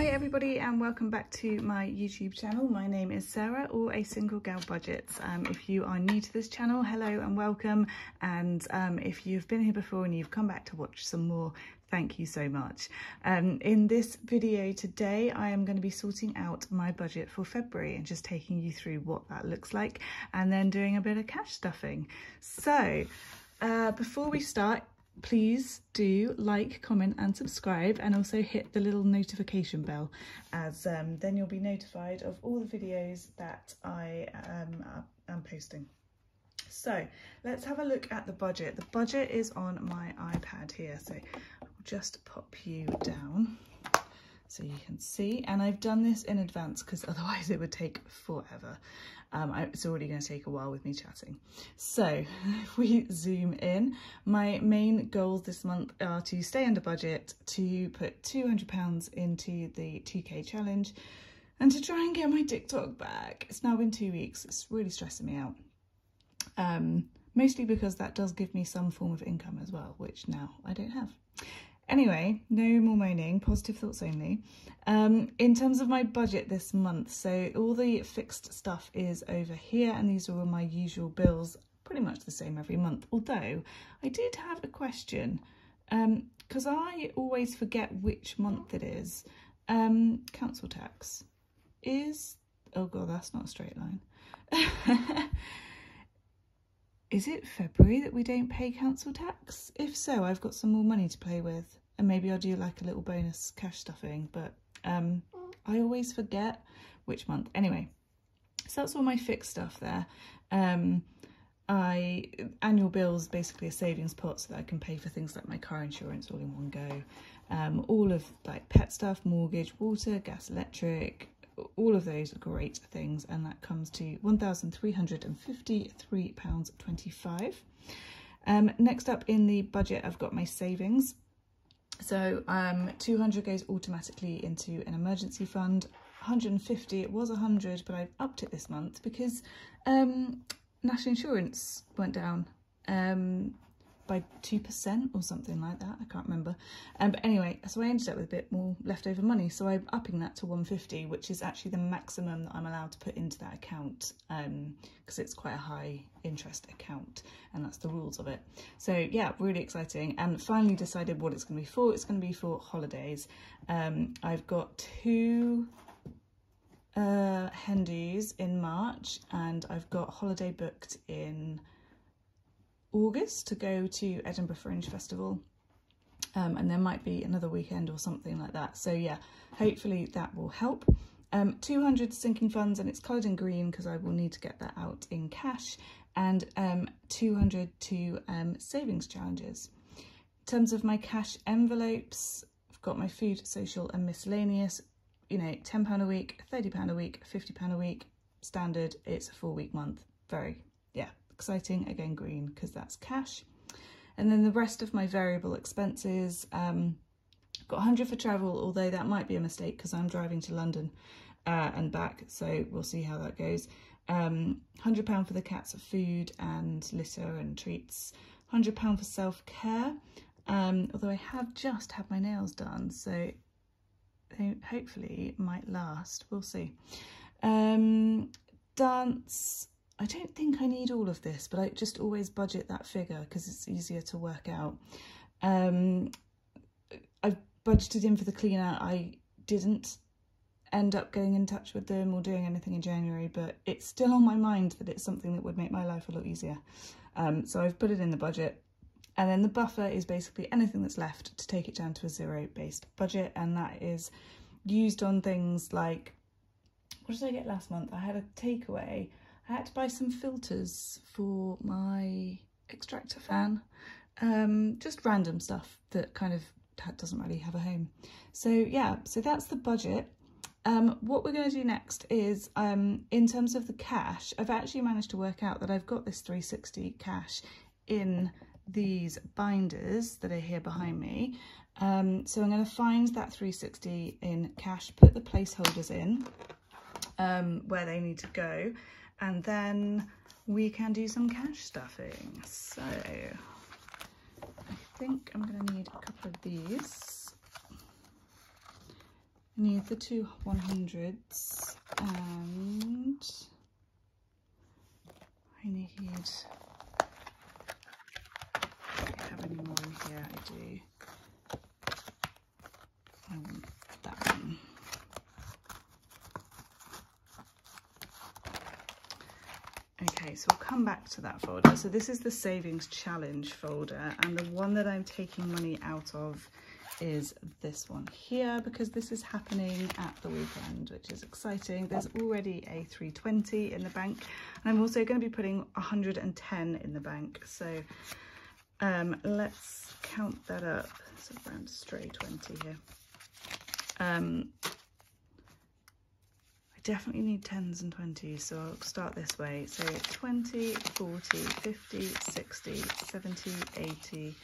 Hi everybody and welcome back to my YouTube channel. My name is Sarah or A Single Gal Budgets. Um, if you are new to this channel, hello and welcome. And um, if you've been here before and you've come back to watch some more, thank you so much. Um, in this video today, I am going to be sorting out my budget for February and just taking you through what that looks like and then doing a bit of cash stuffing. So uh, before we start, please do like, comment and subscribe and also hit the little notification bell as um, then you'll be notified of all the videos that I um, am posting. So let's have a look at the budget. The budget is on my iPad here, so I'll just pop you down so you can see. And I've done this in advance because otherwise it would take forever. Um, it's already going to take a while with me chatting. So if we zoom in, my main goals this month are to stay under budget, to put £200 into the 2k challenge, and to try and get my TikTok back. It's now been two weeks. It's really stressing me out. Um, mostly because that does give me some form of income as well, which now I don't have. Anyway, no more moaning, positive thoughts only. Um, in terms of my budget this month, so all the fixed stuff is over here and these are all my usual bills, pretty much the same every month. Although I did have a question, because um, I always forget which month it is. Um, council tax is, oh god, that's not a straight line. is it February that we don't pay council tax? If so, I've got some more money to play with and maybe I'll do like a little bonus cash stuffing, but um, I always forget which month. Anyway, so that's all my fixed stuff there. Um, I annual bills basically a savings pot so that I can pay for things like my car insurance all in one go. Um, all of like pet stuff, mortgage, water, gas, electric, all of those great things and that comes to £1,353.25. Um, next up in the budget I've got my savings. So um, 200 goes automatically into an emergency fund. 150, it was 100, but I've upped it this month because um, national insurance went down. Um, by 2% or something like that. I can't remember. Um, but anyway, so I ended up with a bit more leftover money. So I'm upping that to 150, which is actually the maximum that I'm allowed to put into that account because um, it's quite a high interest account and that's the rules of it. So yeah, really exciting. And finally decided what it's going to be for. It's going to be for holidays. Um, I've got two uh, hen dos in March and I've got holiday booked in August to go to Edinburgh Fringe Festival. Um, and there might be another weekend or something like that. So yeah, hopefully that will help. Um, 200 sinking funds and it's coloured in green because I will need to get that out in cash and um, 200 to um, savings challenges. In terms of my cash envelopes, I've got my food, social and miscellaneous, you know, £10 a week, £30 a week, £50 a week, standard, it's a four week month. Very, yeah, exciting, again green because that's cash. And then the rest of my variable expenses, um, got 100 for travel, although that might be a mistake because I'm driving to London uh, and back, so we'll see how that goes. Um, £100 for the cats food and litter and treats, £100 for self-care, um, although I have just had my nails done, so they hopefully might last, we'll see. Um, dance, I don't think I need all of this, but I just always budget that figure because it's easier to work out. Um, I've budgeted in for the cleaner. I didn't end up getting in touch with them or doing anything in January, but it's still on my mind that it's something that would make my life a lot easier. Um, so I've put it in the budget. And then the buffer is basically anything that's left to take it down to a zero-based budget, and that is used on things like, what did I get last month? I had a takeaway I had to buy some filters for my extractor fan. Um, just random stuff that kind of doesn't really have a home. So yeah, so that's the budget. Um, what we're going to do next is, um, in terms of the cash, I've actually managed to work out that I've got this 360 cash in these binders that are here behind me. Um, so I'm going to find that 360 in cash, put the placeholders in um, where they need to go, and then we can do some cash stuffing. So I think I'm going to need a couple of these. I need the two 100s and I need, I have any more in here? I do. I want that one. Okay, so we'll come back to that folder. So this is the savings challenge folder and the one that I'm taking money out of is this one here because this is happening at the weekend, which is exciting. There's already a 320 in the bank. And I'm also going to be putting 110 in the bank. So um, let's count that up. So around stray 20 here. Um, definitely need 10s and 20s, so I'll start this way. So 20, 40, 50, 60, 70, 80,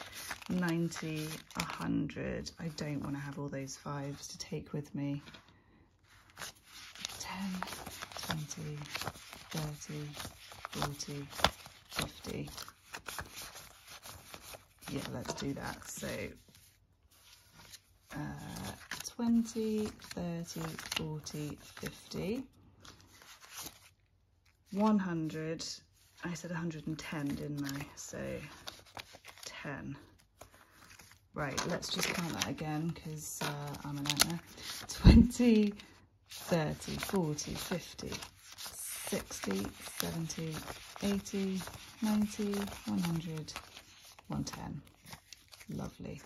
90, 100. I don't want to have all those fives to take with me. 10, 20, 30, 40, 50. Yeah, let's do that. So 20, 30, 40, 50, 100, I said 110 didn't I? So 10. Right, let's just count that again because uh, I'm a nightmare. 20, 30, 40, 50, 60, 70, 80, 90, 100, 110. Lovely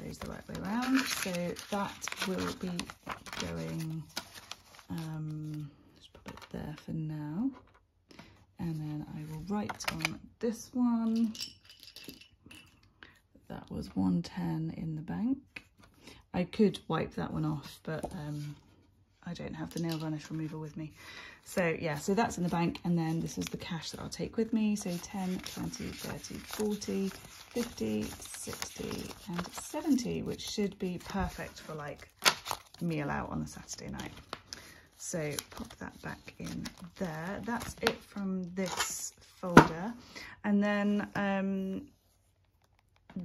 goes the right way around. So that will be going, um, let's put it there for now. And then I will write on this one, that was 110 in the bank. I could wipe that one off, but um, I don't have the nail varnish remover with me. So yeah, so that's in the bank. And then this is the cash that I'll take with me. So 10, 20, 30, 40, 50, 60 and 70, which should be perfect for like meal out on a Saturday night. So pop that back in there. That's it from this folder. And then um,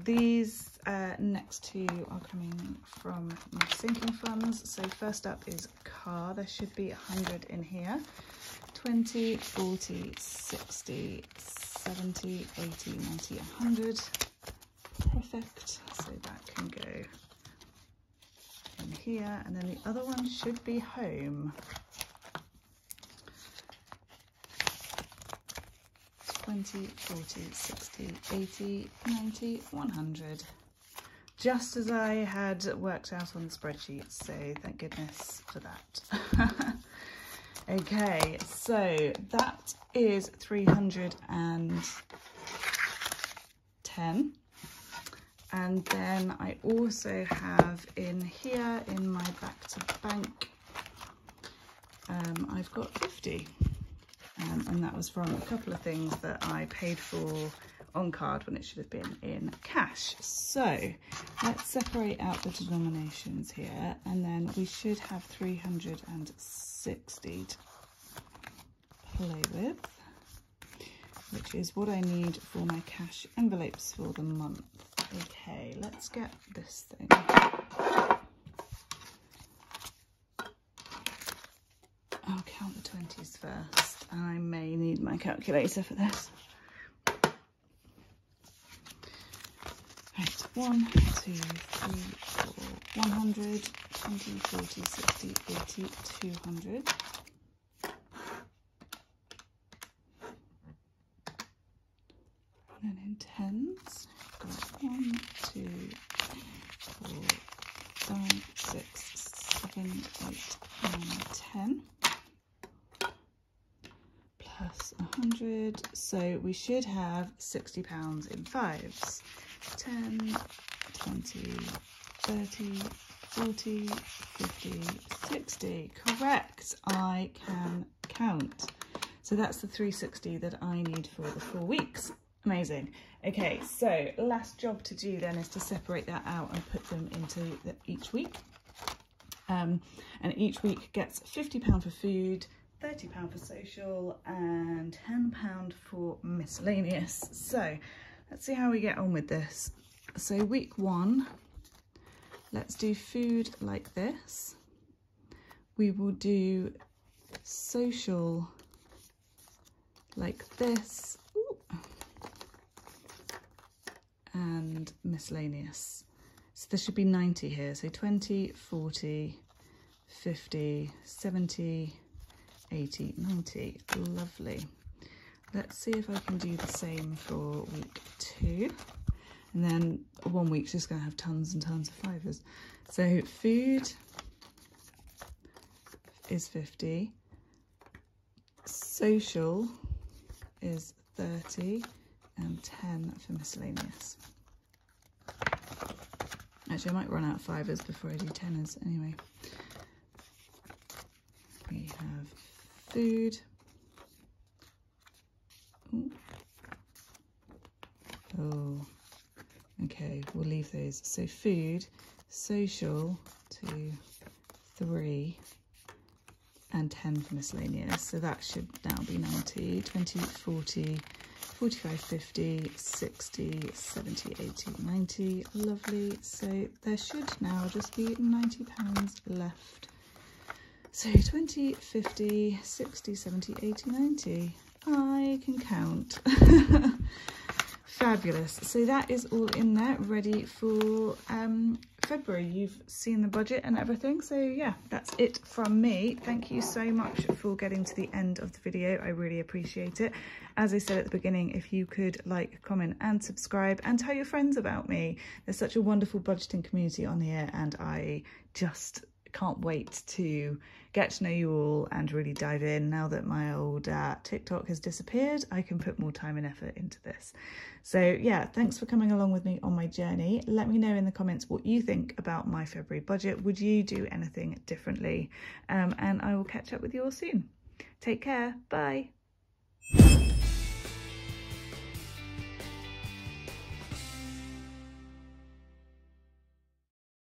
these uh, next two are coming from my sinking funds. So first up is car. There should be 100 in here. 20, 40, 60, 70, 80, 90, 100. Perfect. So that can go in here. And then the other one should be home. 20, 40, 60, 80, 90, 100. Just as I had worked out on the spreadsheet, so thank goodness for that. okay, so that is 310. And then I also have in here, in my back to bank, um, I've got 50 um, and that was from a couple of things that I paid for on card when it should have been in cash. So let's separate out the denominations here and then we should have 360 to play with, which is what I need for my cash envelopes for the month. Okay, let's get this thing. I'll count the 20s first. I may need my calculator for this. Right, one, two, three, four, 100, 20, 40, 60, 80, 200. And in tens, got one, two, four, five, six, seven, eight, nine, ten 100. So we should have 60 pounds in fives. 10, 20, 30, 40, 50, 60. Correct. I can count. So that's the 360 that I need for the four weeks. Amazing. Okay, so last job to do then is to separate that out and put them into the, each week. Um, and each week gets £50 for food, £30 for social and £10 for miscellaneous. So let's see how we get on with this. So week one, let's do food like this. We will do social like this. Ooh. And miscellaneous. So there should be 90 here. So 20, 40, 50, 70, 80, 90. Lovely. Let's see if I can do the same for week two. And then one week's just going to have tons and tons of fivers. So food is 50. Social is 30 and 10 for miscellaneous. Actually, I might run out of fivers before I do tenners anyway. We have food. Oh, okay, we'll leave those. So food, social, two, three, and 10 for miscellaneous. So that should now be 90, 20, 40, 45, 50, 60, 70, 80, 90. Lovely. So there should now just be 90 pounds left. So 20, 50, 60, 70, 80, 90. I can count. Fabulous. So that is all in there, ready for um, February. You've seen the budget and everything. So yeah, that's it from me. Thank you so much for getting to the end of the video. I really appreciate it. As I said at the beginning, if you could like, comment and subscribe and tell your friends about me. There's such a wonderful budgeting community on here and I just can't wait to get to know you all and really dive in. Now that my old uh, TikTok has disappeared, I can put more time and effort into this. So yeah, thanks for coming along with me on my journey. Let me know in the comments what you think about my February budget. Would you do anything differently? Um, and I will catch up with you all soon. Take care. Bye.